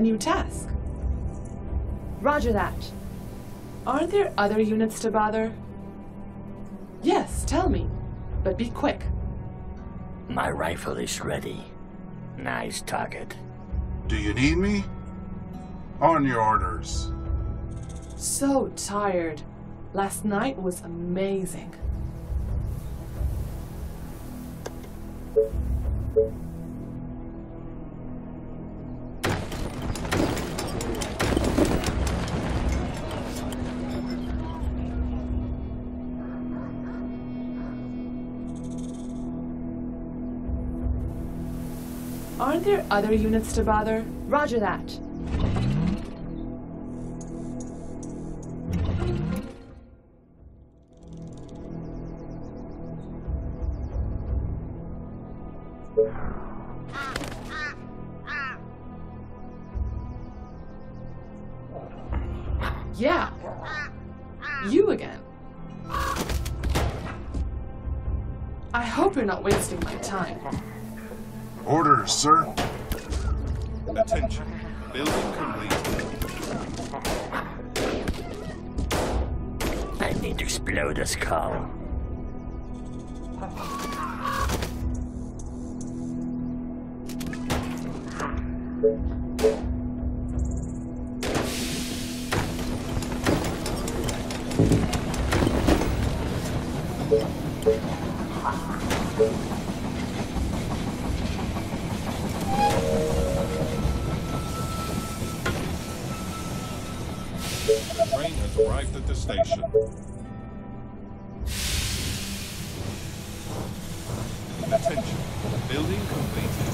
A new task. Roger that. Aren't there other units to bother? Yes, tell me. But be quick. My rifle is ready. Nice target. Do you need me? On your orders. So tired. Last night was amazing. There other units to bother? Roger that. Yeah. You again. I hope you're not wasting my time. Orders, sir. Attention. Building complete. I need to explode this skull. Station. Attention. Building completed.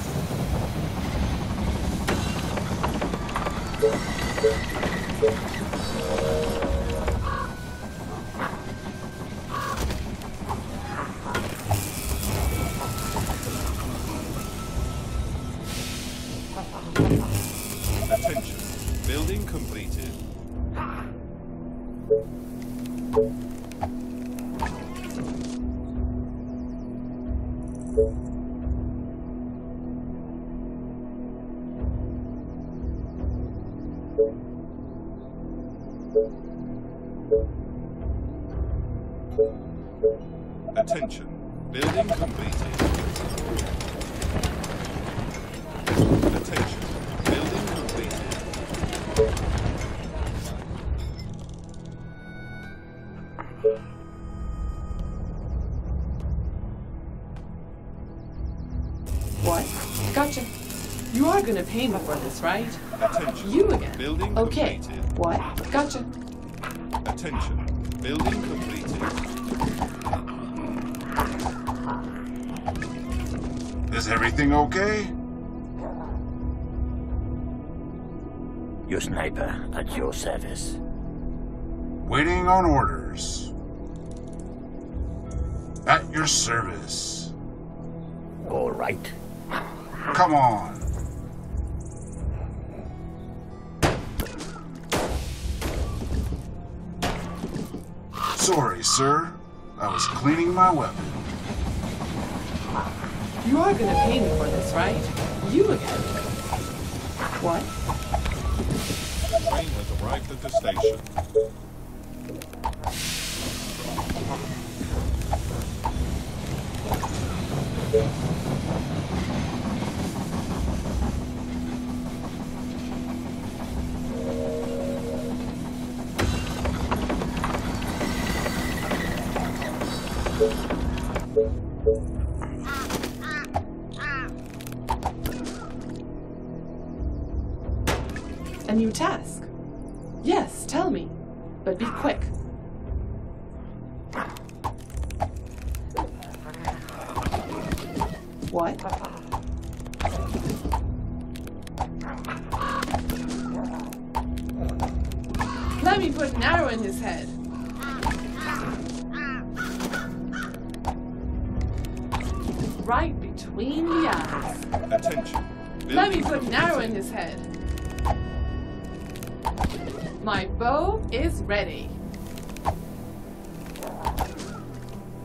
What? Gotcha. You are gonna pay me for this, right? Attention. You again. Building Okay. completed. What? Gotcha. Attention. Building completed. Is everything okay? Your sniper at your service. Waiting on orders. At your service. All right. Come on. Sorry, sir. I was cleaning my weapon. You are gonna pay me for this, right? You again. What? The train has arrived at the station.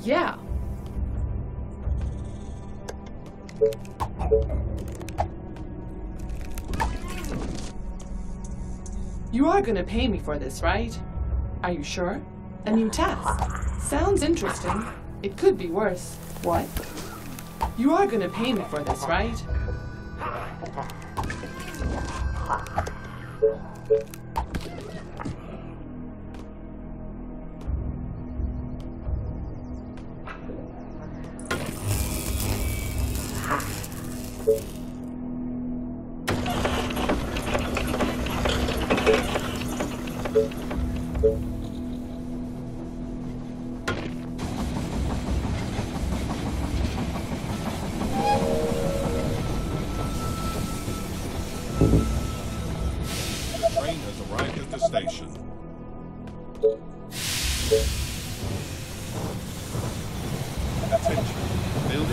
Yeah. You are gonna pay me for this, right? Are you sure? A new task. Sounds interesting. It could be worse. What? You are gonna pay me for this, right?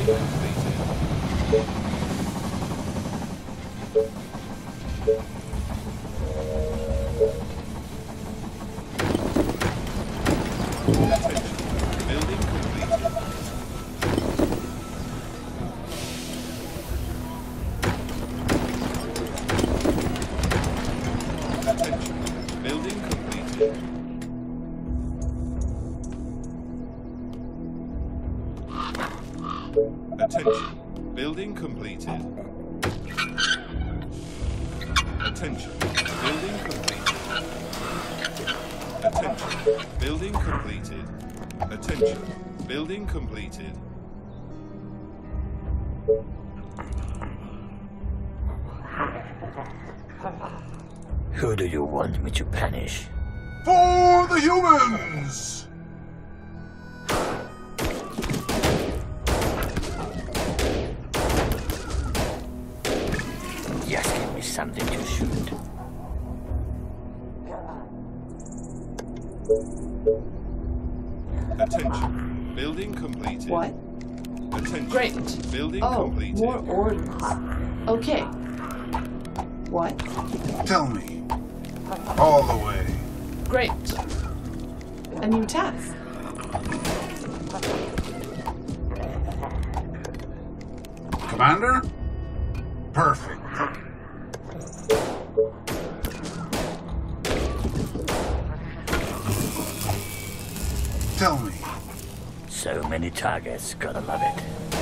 Building want me to punish? For the humans! Just give me something to shoot. Attention. Building completed. What? Attention. Great. Building Oh, completed. more orders. Okay. What? Tell me. All the way. Great. A new task. Commander? Perfect. Tell me. So many targets, gotta love it.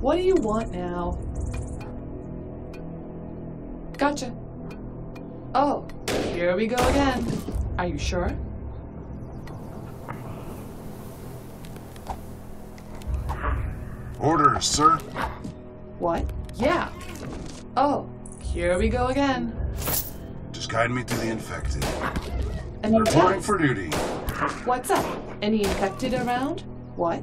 What do you want now? Gotcha. Oh, here we go again. Are you sure? Orders, sir. What? Yeah. Oh, here we go again. Just guide me to the infected. A new Reporting task. for duty. What's up? Any infected around? What?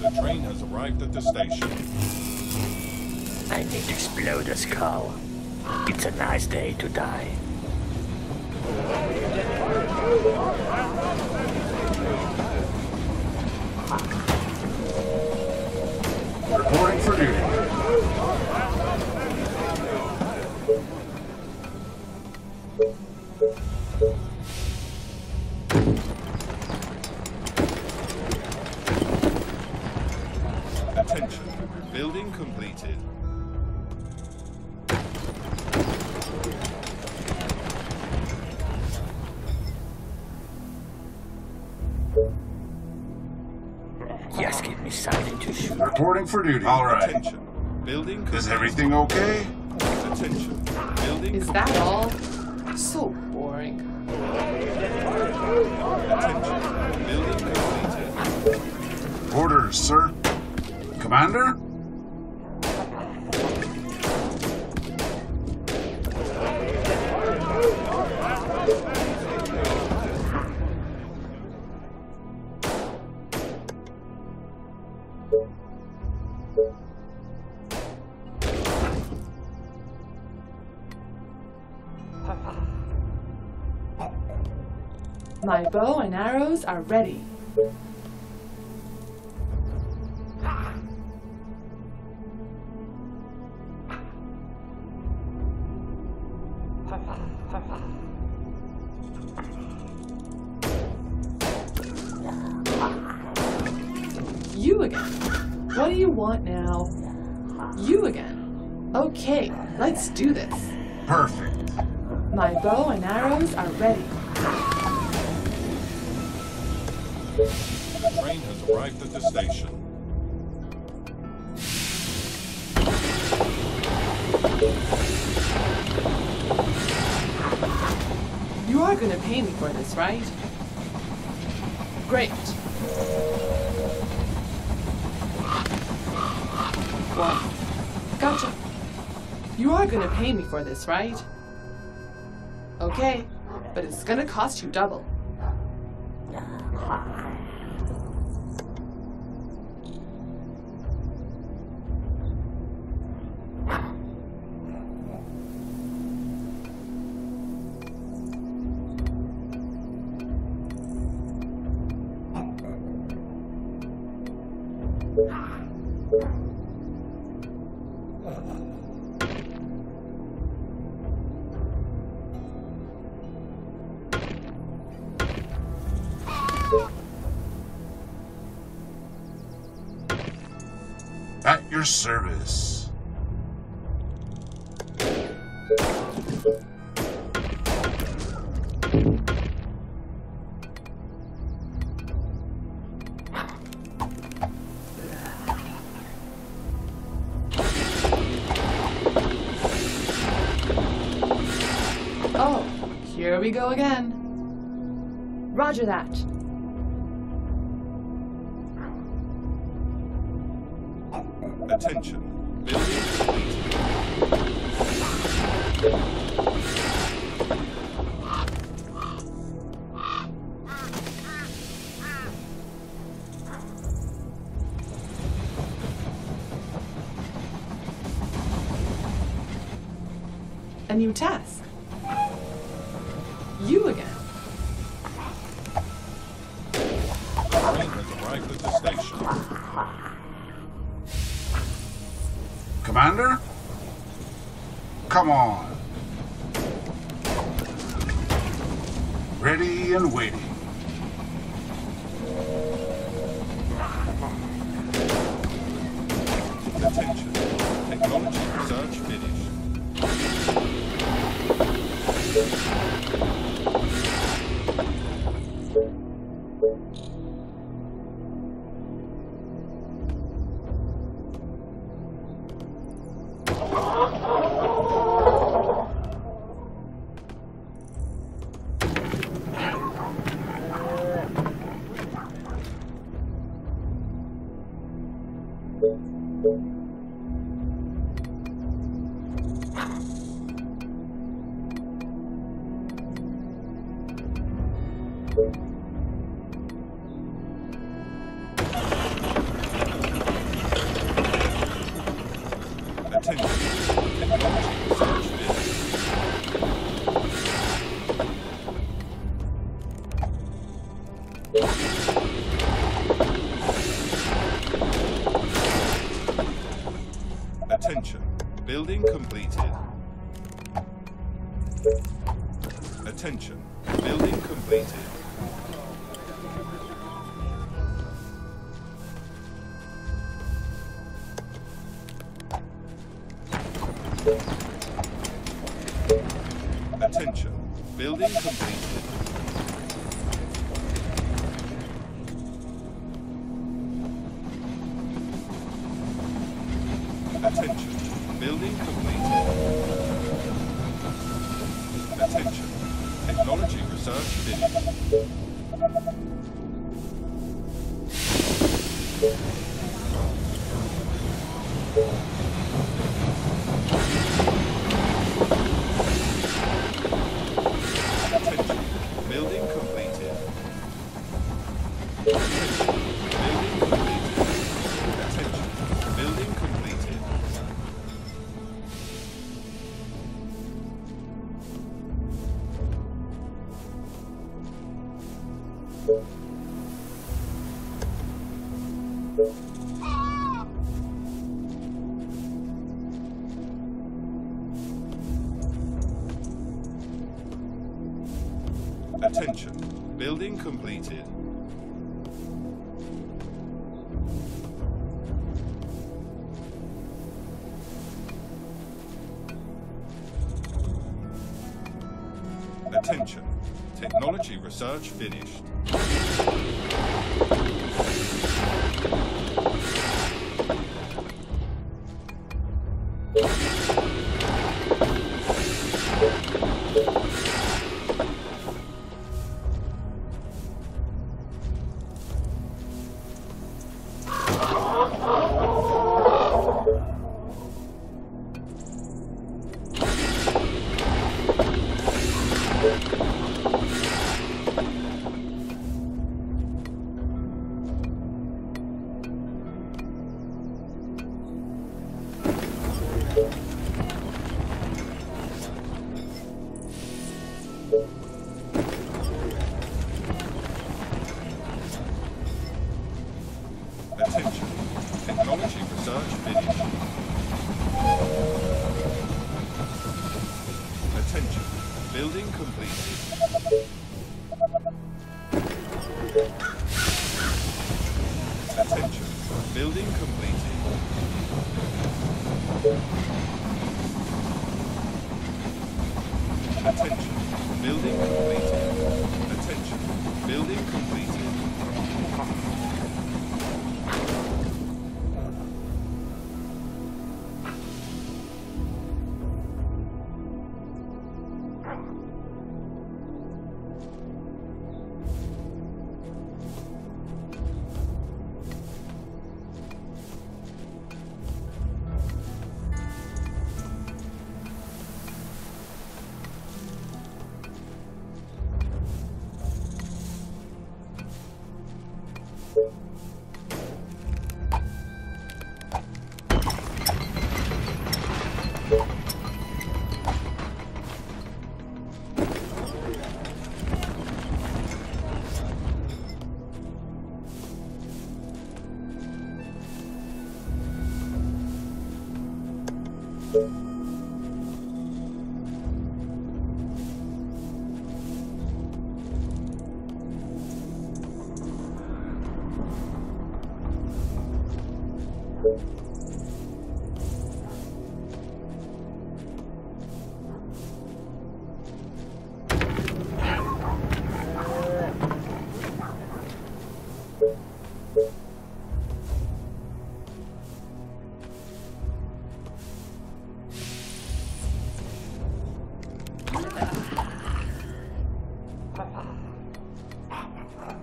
The train has arrived at the station. I need to explode a skull. It's a nice day to die. Reporting for Reporting duty. All right. Attention. Building. Is everything okay? Attention. Building Is that all? So boring. Attention. Building completed. Orders, sir. Commander? My bow and arrows are ready. Great. Gotcha. You are gonna pay me for this, right? Okay, but it's gonna cost you double. Here we go again. Roger that. Attention. Technology research finished. Building completed. Attention. Building completed. Completed. Attention. Technology research finished. Oh,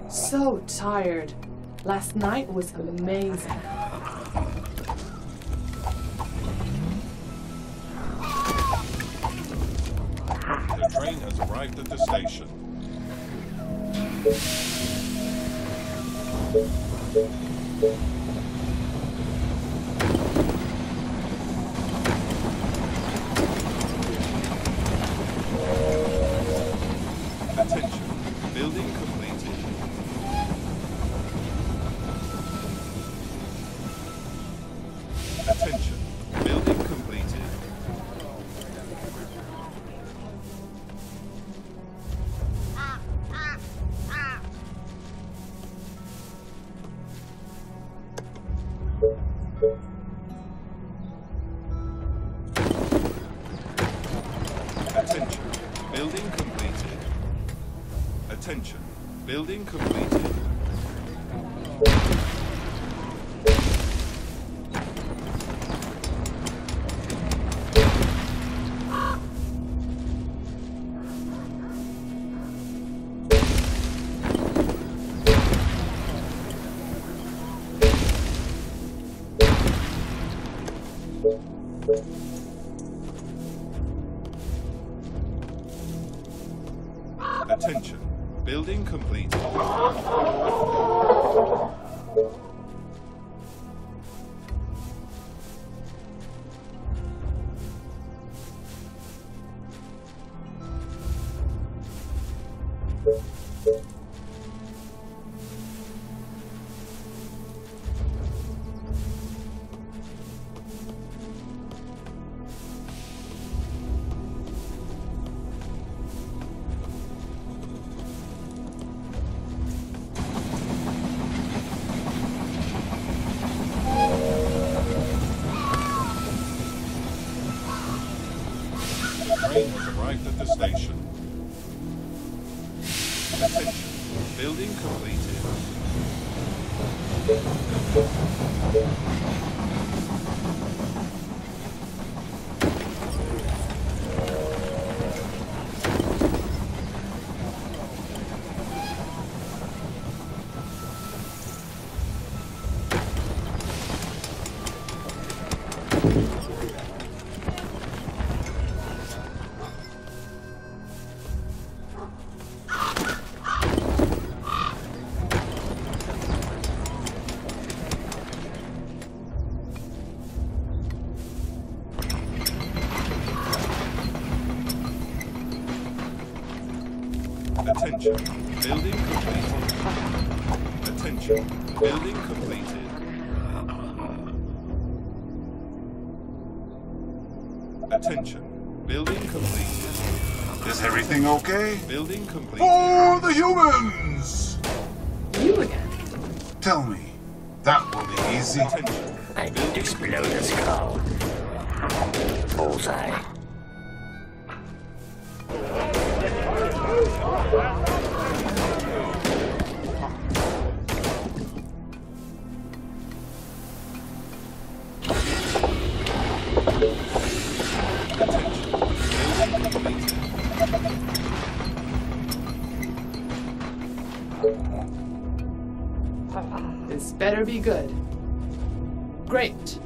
So tired. Last night was amazing. building complete. pour better be good. Great.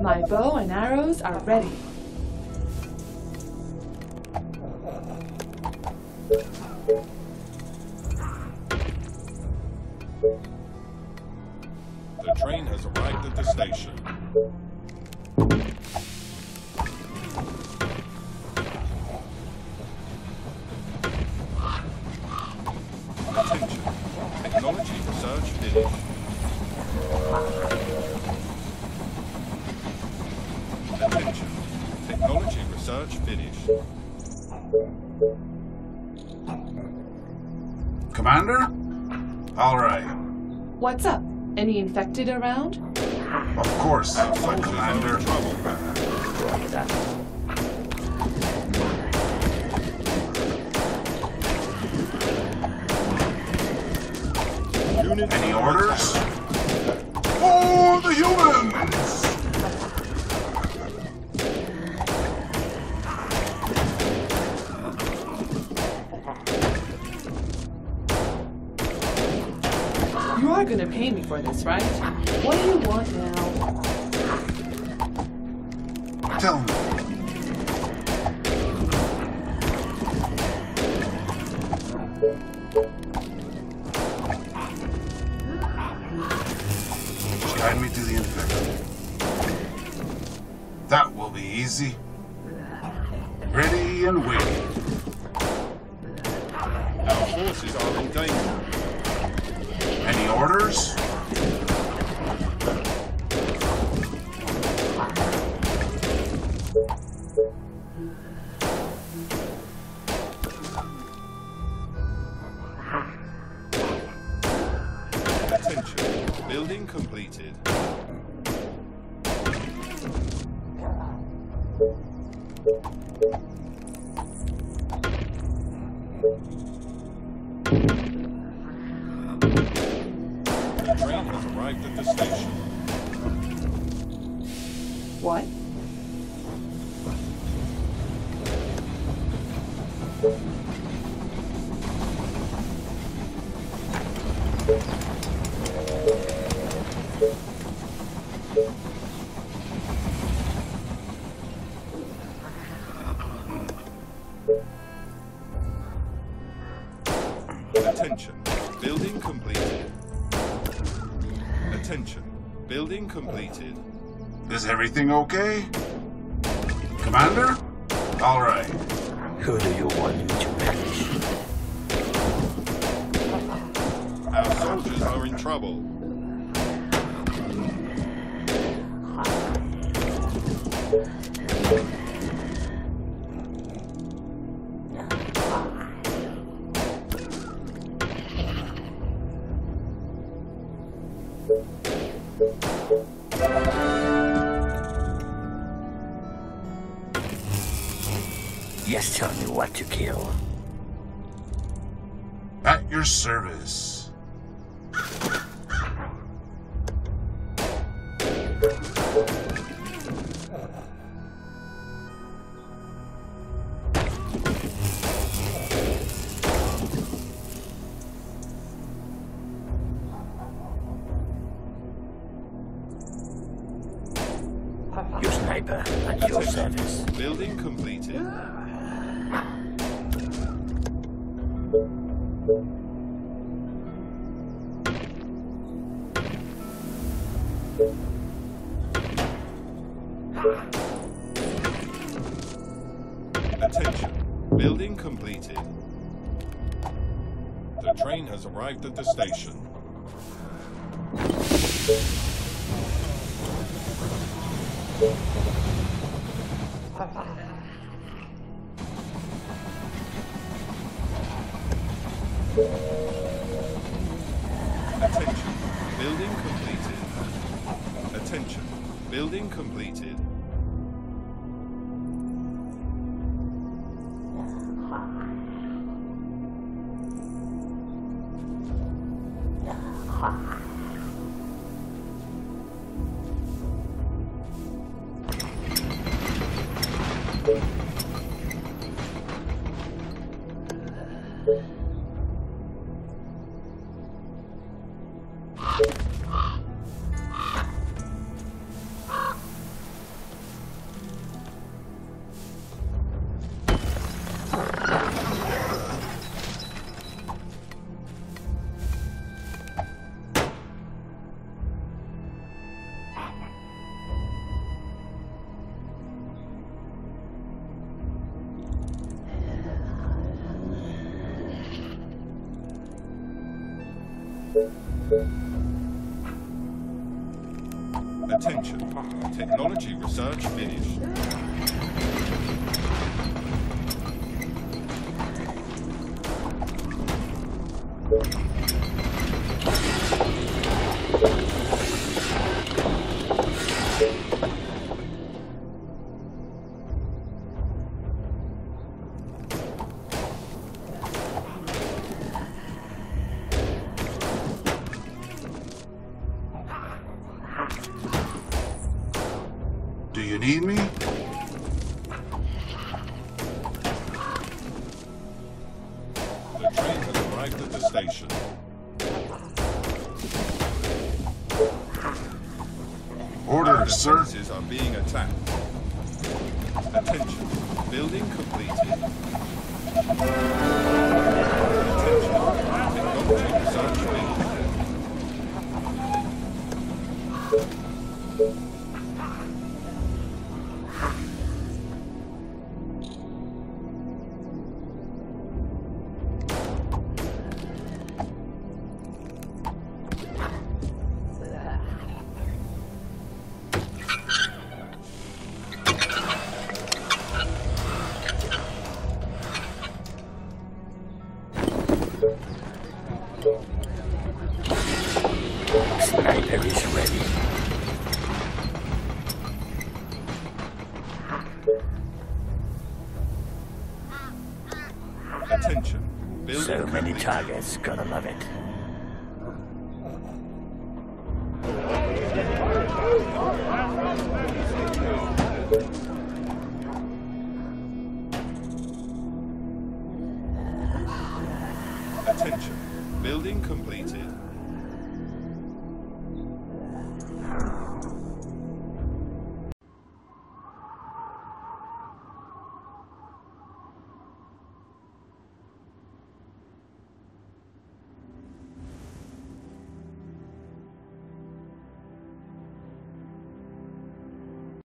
My bow and arrows are ready. around? Of course, Commander. Any orders? For the human! pay me for this, right? What do you want now? Attention. Building completed. Attention. Building completed. Is everything okay? Commander? All right. Who do you want me to manage? Our soldiers are in trouble. Your sniper at your service. Building completed. Attention. Building completed. The train has arrived at the station. Attention. Technology research finished. Targets, gonna